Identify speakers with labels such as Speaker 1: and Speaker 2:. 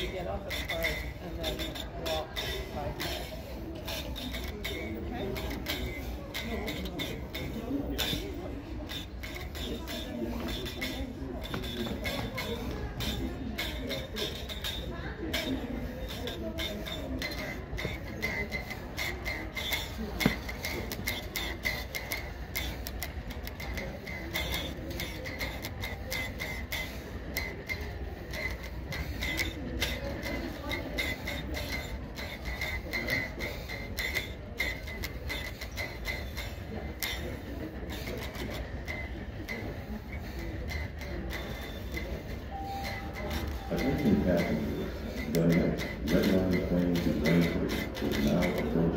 Speaker 1: You get off at Park and then walk five minutes.
Speaker 2: Attention passengers, the next red line train to Braintree is now approaching.